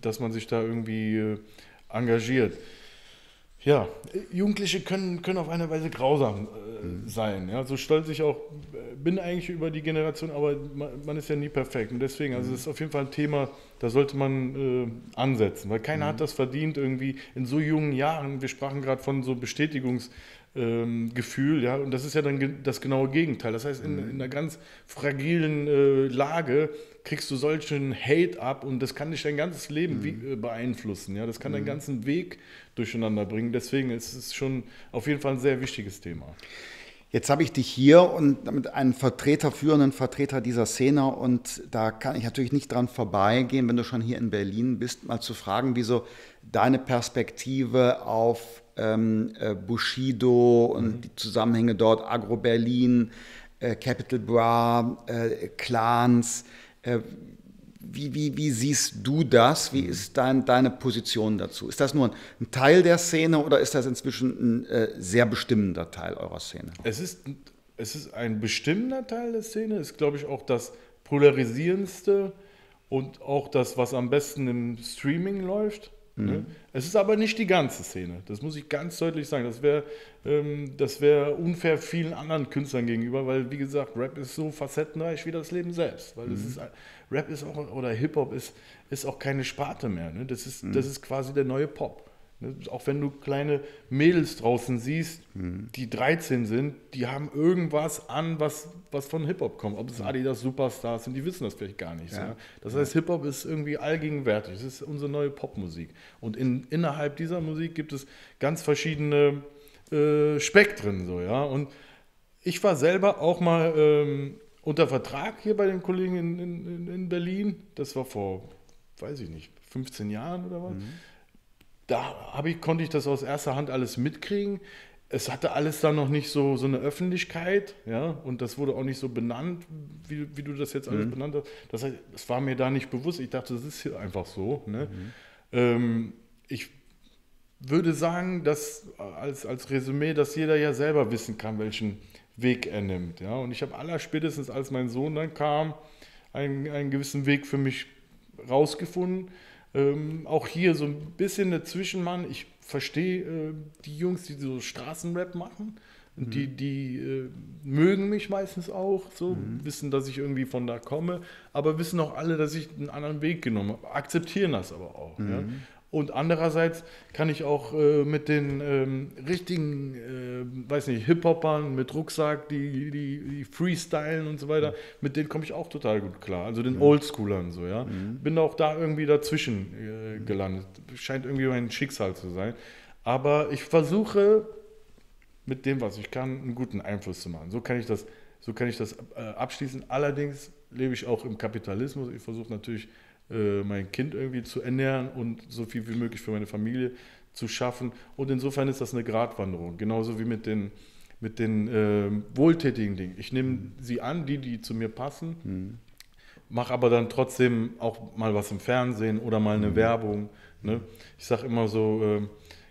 dass man sich da irgendwie engagiert. Ja, Jugendliche können, können auf eine Weise grausam äh, mhm. sein. Ja? So stolz ich auch äh, bin eigentlich über die Generation, aber man, man, ist ja nie perfekt. Und deswegen, also das ist auf jeden Fall ein Thema, da sollte man äh, ansetzen, weil keiner mhm. hat das verdient, irgendwie in so jungen Jahren, wir sprachen gerade von so Bestätigungs- ähm, Gefühl, ja, und das ist ja dann das genaue Gegenteil. Das heißt, in, mhm. in einer ganz fragilen äh, Lage kriegst du solchen Hate ab und das kann dich dein ganzes Leben mhm. wie, äh, beeinflussen, ja, das kann mhm. deinen ganzen Weg durcheinander bringen. Deswegen ist es schon auf jeden Fall ein sehr wichtiges Thema. Jetzt habe ich dich hier und damit einen Vertreter, führenden Vertreter dieser Szene und da kann ich natürlich nicht dran vorbeigehen, wenn du schon hier in Berlin bist, mal zu fragen, wieso deine Perspektive auf ähm, äh, Bushido und mhm. die Zusammenhänge dort, Agro Berlin, äh, Capital Bra, äh, Clans. Äh, wie, wie, wie, siehst du das? Wie mhm. ist dein, deine Position dazu? Ist das nur ein Teil der Szene oder ist das inzwischen ein äh, sehr bestimmender Teil eurer Szene? Es ist, es ist ein bestimmender Teil der Szene, ist, glaube ich, auch das polarisierendste und auch das, was am besten im Streaming läuft. Ne? Mhm. Es ist aber nicht die ganze Szene. Das muss ich ganz deutlich sagen. Das wäre ähm, wär unfair vielen anderen Künstlern gegenüber, weil, wie gesagt, Rap ist so facettenreich wie das Leben selbst. Weil mhm. ist, Rap ist auch, oder Hip-Hop ist, ist auch keine Sparte mehr. Ne? Das, ist, mhm. das ist quasi der neue Pop. Ne, auch wenn du kleine Mädels draußen siehst, mhm. die 13 sind, die haben irgendwas an, was, was von Hip-Hop kommt. Ob es Adidas Superstars sind, die wissen das vielleicht gar nicht. Ja. Ja. Das heißt, Hip-Hop ist irgendwie allgegenwärtig. Es ist unsere neue Popmusik. Und in, innerhalb dieser Musik gibt es ganz verschiedene äh, Spektren. So, ja? Und ich war selber auch mal ähm, unter Vertrag hier bei den Kollegen in, in, in, Berlin. Das war vor, weiß ich nicht, 15 Jahren oder was. Mhm da ich, konnte ich das aus erster Hand alles mitkriegen. Es hatte alles dann noch nicht so, so eine Öffentlichkeit, ja, und das wurde auch nicht so benannt, wie, wie du das jetzt alles mhm. benannt hast. Das, heißt, das war mir da nicht bewusst. Ich dachte, das ist hier einfach so. Ne? Mhm. Ähm, ich würde sagen, dass als, als Resümee, dass jeder ja selber wissen kann, welchen Weg er nimmt. Ja? Und ich habe allerspätestens, als mein Sohn dann kam, einen, einen gewissen Weg für mich rausgefunden ähm, auch hier so ein bisschen der Zwischenmann. Ich verstehe äh, die Jungs, die so Straßenrap machen. Und die, mhm. die äh, mögen mich meistens auch, so mhm. wissen, dass ich irgendwie von da komme, aber wissen auch alle, dass ich einen anderen Weg genommen habe, akzeptieren das aber auch. Mhm. Ja? Und andererseits kann ich auch äh, mit den ähm, richtigen, äh, weiß nicht, Hip-Hopern mit Rucksack, die, die, die freestylen und so weiter, mit denen komme ich auch total gut klar. Also den Oldschoolern so, ja. Mhm. Bin auch da irgendwie dazwischen äh, gelandet. Scheint irgendwie mein Schicksal zu sein. Aber ich versuche mit dem, was ich kann, einen guten Einfluss zu machen. So kann ich das, so kann ich das äh, abschließen. Allerdings lebe ich auch im Kapitalismus. Ich versuche natürlich äh, mein Kind irgendwie zu ernähren und so viel wie möglich für meine Familie zu schaffen. Und insofern ist das eine Gratwanderung, genauso wie mit den, mit den äh, wohltätigen Dingen. Ich nehme mhm. sie an, die, die zu mir passen, mhm. mache aber dann trotzdem auch mal was im Fernsehen oder mal eine mhm. Werbung. Ne? Ich sage immer so, äh,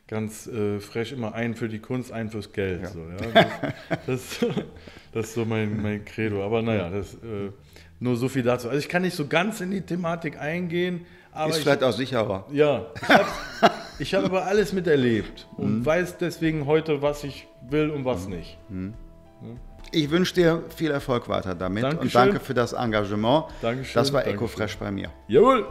ganz äh, frech immer einen für die Kunst, einen fürs Geld. Ja. So, ja? Das, das, das, ist so mein, mein Credo. Aber naja, das, äh, nur so viel dazu. Also ich kann nicht so ganz in die Thematik eingehen. Aber ist vielleicht auch sicherer. Ja, ich habe hab aber alles miterlebt und mhm. weiß deswegen heute, was ich will und was mhm. nicht. Mhm. Ich wünsche dir viel Erfolg weiter damit Dankeschön. und danke für das Engagement. Dankeschön. Das war EcoFresh bei mir. Jawohl.